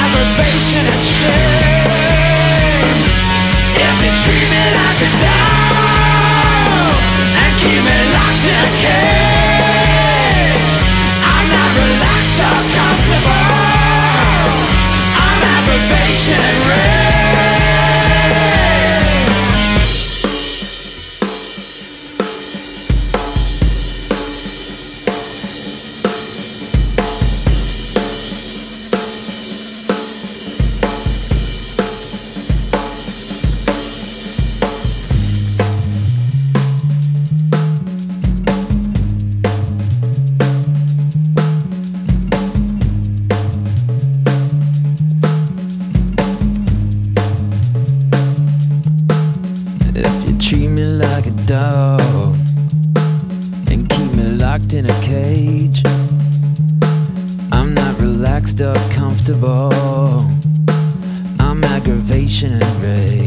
aggravation and shame If you treat me like a dog in a cage. I'm not relaxed or comfortable. I'm aggravation and rage.